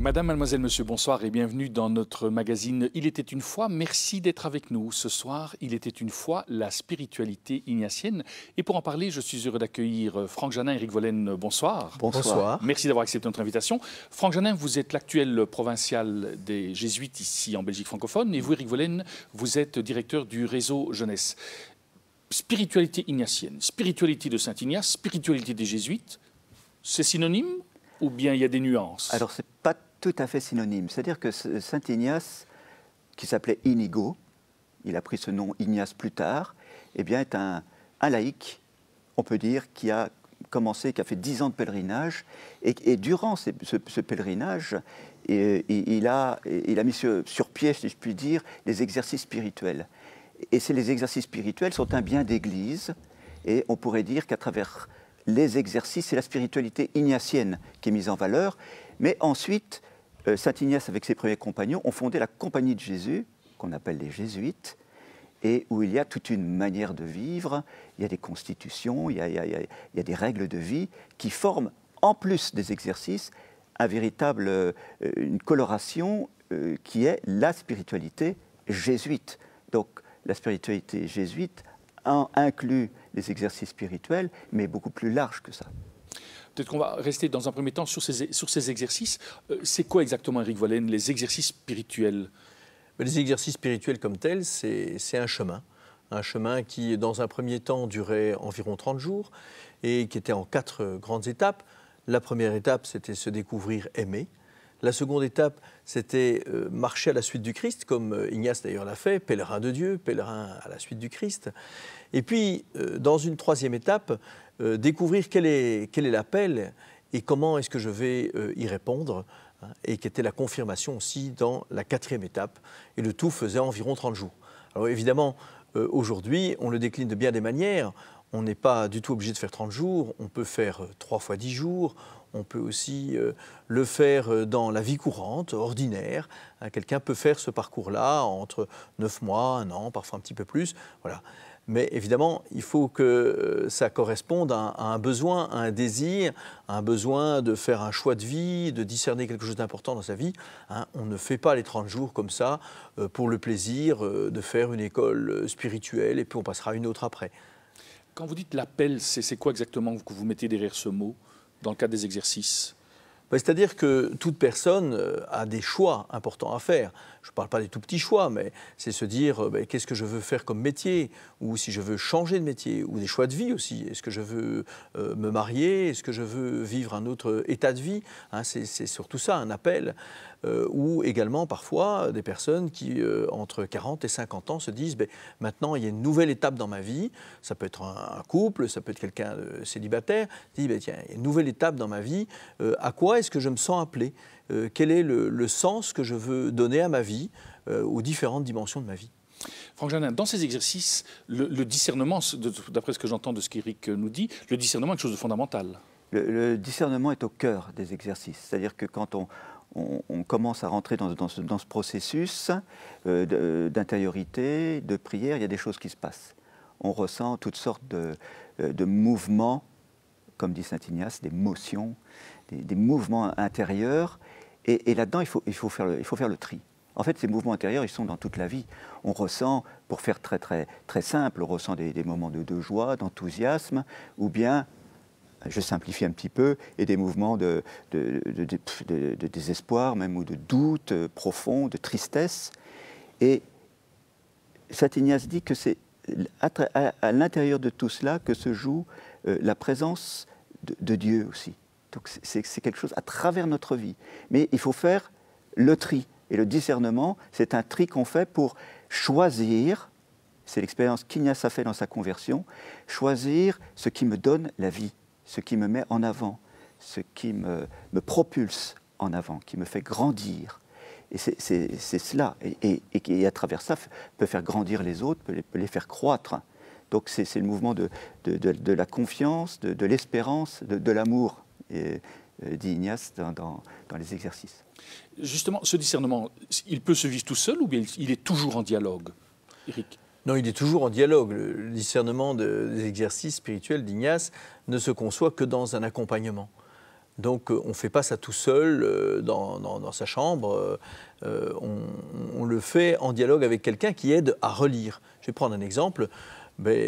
Madame, mademoiselle, monsieur, bonsoir et bienvenue dans notre magazine Il était une fois. Merci d'être avec nous ce soir. Il était une fois la spiritualité ignatienne. Et pour en parler, je suis heureux d'accueillir Franck Janin et Eric Vollen. Bonsoir. Bonsoir. Merci d'avoir accepté notre invitation. Franck Janin, vous êtes l'actuel provincial des Jésuites ici en Belgique francophone. Et vous, Eric Vollen, vous êtes directeur du réseau jeunesse. Spiritualité ignatienne, spiritualité de Saint Ignace, spiritualité des Jésuites, c'est synonyme ou bien il y a des nuances? Alors, c'est tout à fait synonyme. C'est-à-dire que Saint Ignace, qui s'appelait Inigo, il a pris ce nom Ignace plus tard, eh bien, est un, laïc, on peut dire, qui a commencé, qui a fait dix ans de pèlerinage, et, durant ce, pèlerinage, il, a, mis sur, sur, pied, si je puis dire, les exercices spirituels. Et c'est les exercices spirituels sont un bien d'église, et on pourrait dire qu'à travers les exercices, c'est la spiritualité ignatienne qui est mise en valeur. Mais ensuite, Saint Ignace, avec ses premiers compagnons, ont fondé la Compagnie de Jésus, qu'on appelle les Jésuites, et où il y a toute une manière de vivre, il y a des constitutions, il y a, des règles de vie qui forment, en plus des exercices, un véritable, euh, une coloration euh, qui est la spiritualité jésuite. Donc la spiritualité jésuite inclut les exercices spirituels, mais beaucoup plus large que ça. Peut-être qu'on va rester dans un premier temps sur ces, sur ces exercices. Euh, c'est quoi exactement, Eric Vollen, les exercices spirituels? Les exercices spirituels comme tels, c'est un chemin. Un chemin qui, dans un premier temps, durait environ 30 jours et qui était en quatre grandes étapes. La première étape, c'était se découvrir aimer. La seconde étape, c'était euh, marcher à la suite du Christ, comme euh, Ignace d'ailleurs l'a fait, pèlerin de Dieu, pèlerin à la suite du Christ. Et puis, euh, dans une troisième étape, découvrir quel est, l'appel et comment est-ce que je vais y répondre, hein, et qui était la confirmation aussi dans la quatrième étape. Et le tout faisait environ 30 jours. Alors évidemment, aujourd'hui, on le décline de bien des manières. On n'est pas du tout obligé de faire 30 jours, on peut faire 3 fois 10 jours, on peut aussi euh, le faire euh, dans la vie courante, ordinaire. Quelqu'un peut faire ce parcours-là entre 9 mois, un an, parfois un petit peu plus. Voilà. Mais évidemment, il faut que euh, ça corresponde à, un besoin, à un désir, à un besoin de faire un choix de vie, de discerner quelque chose d'important dans sa vie. Hein. On ne fait pas les 30 jours comme ça pour le plaisir de faire une école spirituelle et puis on passera une autre après. Quand vous dites l'appel, c'est quoi exactement que vous mettez derrière ce mot dans le cadre des exercices? C'est-à-dire que toute personne euh, a des choix importants à faire. Je ne parle pas des tout petits choix, mais c'est se dire euh, bah, qu'est-ce que je veux faire comme métier, ou si je veux changer de métier, ou des choix de vie aussi. Est-ce que je veux euh, me marier? Est-ce que je veux vivre un autre état de vie? Hein, C'est surtout ça, un appel. Ou également parfois des personnes qui, entre 40 et 50 ans, se disent ben, maintenant il y a une nouvelle étape dans ma vie, ça peut être un, couple, ça peut être quelqu'un célibataire, dit ben, tiens, il y a une nouvelle étape dans ma vie, à quoi est-ce que je me sens appelé Quel est le, sens que je veux donner à ma vie, aux différentes dimensions de ma vie? Franck Janin, dans ces exercices, le, discernement, d'après ce que j'entends de ce qu'Éric nous dit, le discernement est quelque chose de fondamental. le, discernement est au cœur des exercices. C'est-à-dire que quand on, on, commence à rentrer dans, ce, processus euh, d'intériorité, de, prière, il y a des choses qui se passent. On ressent toutes sortes de, euh, mouvements, comme dit Saint Ignace, des motions, des, mouvements intérieurs. Et, là-dedans, il faut, faire le, tri. En fait, ces mouvements intérieurs, ils sont dans toute la vie. On ressent, pour faire très très très simple, on ressent des, moments de joie, d'enthousiasme, ou bien je simplifie un petit peu, et des mouvements de, désespoir, même ou de doute profond, de tristesse. Et Saint Ignace dit que c'est à, l'intérieur de tout cela que se joue euh, la présence de, Dieu aussi. Donc c'est quelque chose à travers notre vie. Mais il faut faire le tri. Et le discernement, c'est un tri qu'on fait pour choisir, c'est l'expérience qu'Ignace a fait dans sa conversion, choisir ce qui me donne la vie ce qui me met en avant, ce qui me, propulse en avant, qui me fait grandir. Et c'est cela. Et, qui, à travers ça, peut faire grandir les autres, peut les, faire croître. Donc c'est le mouvement de, la confiance, de, l'espérance, de, l'amour, dit Ignace dans, dans, les exercices. Justement, ce discernement, il peut se vivre tout seul ou bien il est toujours en dialogue Eric? Non, il est toujours en dialogue. Le, discernement des exercices spirituels d'Ignace ne se conçoit que dans un accompagnement. Donc on ne fait pas ça tout seul dans, sa chambre, on, le fait en dialogue avec quelqu'un qui aide à relire. Je vais prendre un exemple.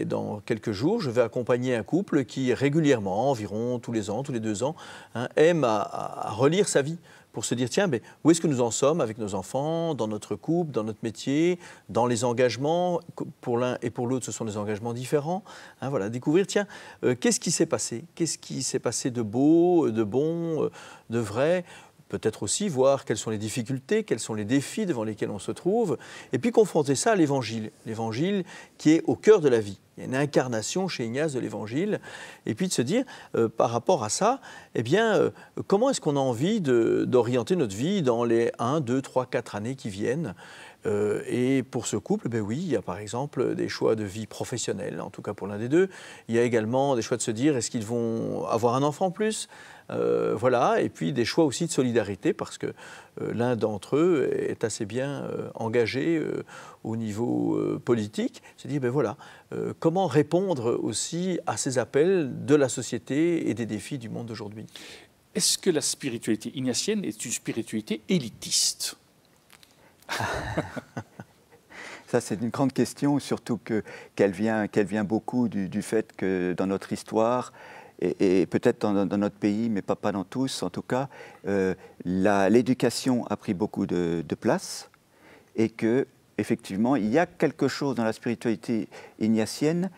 Dans quelques jours, je vais accompagner un couple qui régulièrement, environ tous les ans, tous les deux ans, hein, aime à, relire sa vie pour se dire, tiens, mais où est-ce que nous en sommes avec nos enfants, dans notre couple, dans notre métier, dans les engagements? Pour l'un et pour l'autre, ce sont des engagements différents. Hein, voilà, découvrir, tiens, euh, qu'est-ce qui s'est passé? Qu'est-ce qui s'est passé de beau, de bon, euh, de vrai? Peut-être aussi voir quelles sont les difficultés, quels sont les défis devant lesquels on se trouve, et puis confronter ça à l'Évangile, l'Évangile qui est au cœur de la vie. Il y a une incarnation chez Ignace de l'Évangile, et puis de se dire, euh, par rapport à ça, eh euh, comment est-ce qu'on a envie d'orienter notre vie dans les 1, 2, 3, 4 années qui viennent? Euh, et pour ce couple, ben oui, il y a par exemple des choix de vie professionnelle, en tout cas pour l'un des deux. Il y a également des choix de se dire est-ce qu'ils vont avoir un enfant plus? Euh, voilà, et puis des choix aussi de solidarité parce que euh, l'un d'entre eux est assez bien engagé au niveau politique. Se dire, ben voilà, comment répondre aussi à ces appels de la société et des défis du monde d'aujourd'hui? Est-ce que la spiritualité ignatienne est une spiritualité élitiste? Ça, c'est une grande question, surtout qu'elle vient, qu'elle vient beaucoup du, fait que dans notre histoire, et, peut-être dans, notre pays, mais pas, pas dans tous en tout cas, euh, l'éducation a pris beaucoup de, place et que effectivement, il y a quelque chose dans la spiritualité ignatienne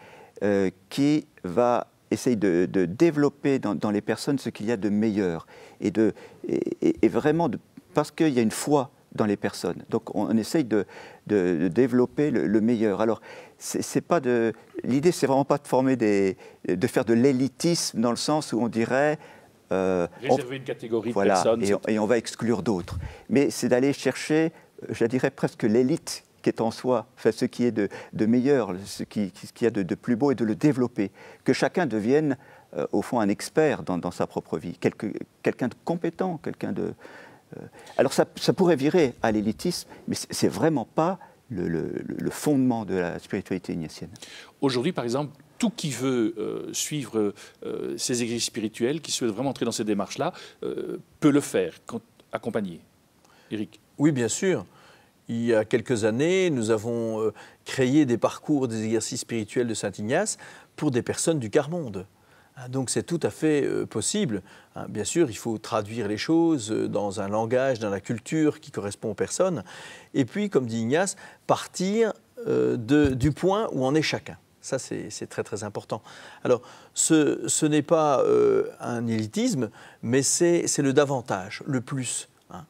euh, qui va essayer de, développer dans, les personnes ce qu'il y a de meilleur et, de, et, vraiment parce qu'il y a une foi dans les personnes. Donc on, essaye de, développer le, meilleur. Alors c'est pas de l'idée, c'est vraiment pas de former des, de faire de l'élitisme dans le sens où on dirait euh, réserver une catégorie de personnes et, on va exclure d'autres. Mais c'est d'aller chercher, je dirais presque l'élite qui est en soi, enfin, ce qui est de, meilleur, ce qui, ce qui a de, plus beau et de le développer. Que chacun devienne euh, au fond un expert dans, dans sa propre vie, quelqu'un de compétent, quelqu'un de, euh, alors ça, pourrait virer à l'élitisme, mais c'est vraiment pas le, fondement de la spiritualité ignatienne. Aujourd'hui, par exemple, tout qui veut euh, suivre euh, ces églises spirituelles, qui souhaite vraiment entrer dans ces démarches-là, peut le faire, accompagner. Eric Oui, bien sûr. Il y a quelques années, nous avons créé des parcours des exercices spirituels de Saint Ignace pour des personnes du quart-monde. Ah, donc c'est tout à fait euh, possible. Hein, bien sûr, il faut traduire les choses euh, dans un langage, dans la culture qui correspond aux personnes. Et puis, comme dit Ignace, partir euh, du point où en est chacun. Ça, c'est très très important. Alors, ce, n'est pas un élitisme, mais c'est le davantage, le plus. Hein.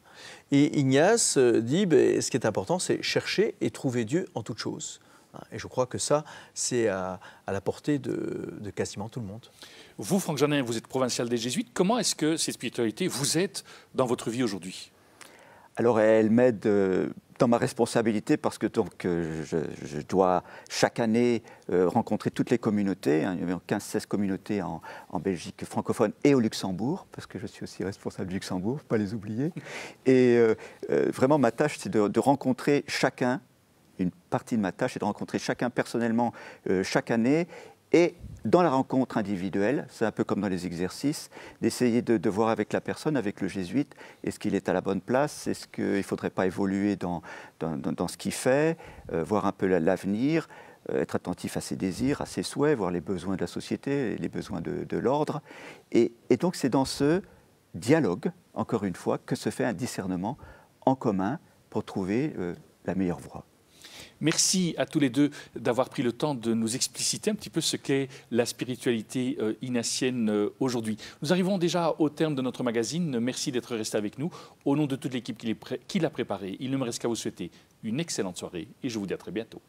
Et Ignace dit, ben, ce qui est important, c'est chercher et trouver Dieu en toute chose. Hein. Et je crois que ça, c'est à, la portée de quasiment tout le monde. Vous, Franck Janin, vous êtes provincial des Jésuites. Comment est-ce que cette spiritualité vous aide dans votre vie aujourd'hui? Alors, elle m'aide euh, dans ma responsabilité parce que donc, euh, je, dois chaque année euh, rencontrer toutes les communautés. Hein. il y a 15-16 communautés en, Belgique francophone et au Luxembourg, parce que je suis aussi responsable du Luxembourg, pas les oublier. Et vraiment, ma tâche, c'est de, de rencontrer chacun une partie de ma tâche est de rencontrer chacun personnellement chaque année et dans la rencontre individuelle, c'est un peu comme dans les exercices, d'essayer de, voir avec la personne, avec le jésuite, est-ce qu'il est à la bonne place, est-ce qu'il ne faudrait pas évoluer dans, ce qu'il fait, euh, voir un peu l'avenir, euh, être attentif à ses désirs, à ses souhaits, voir les besoins de la société, les besoins de, l'ordre. Et, donc c'est dans ce dialogue, encore une fois, que se fait un discernement en commun pour trouver euh, la meilleure voie. Merci à tous les deux d'avoir pris le temps de nous expliciter un petit peu ce qu'est la spiritualité euh, inassienne euh, aujourd'hui. Nous arrivons déjà au terme de notre magazine. Merci d'être resté avec nous. Au nom de toute l'équipe qui l'a préparé, il ne me reste qu'à vous souhaiter une excellente soirée et je vous dis à très bientôt.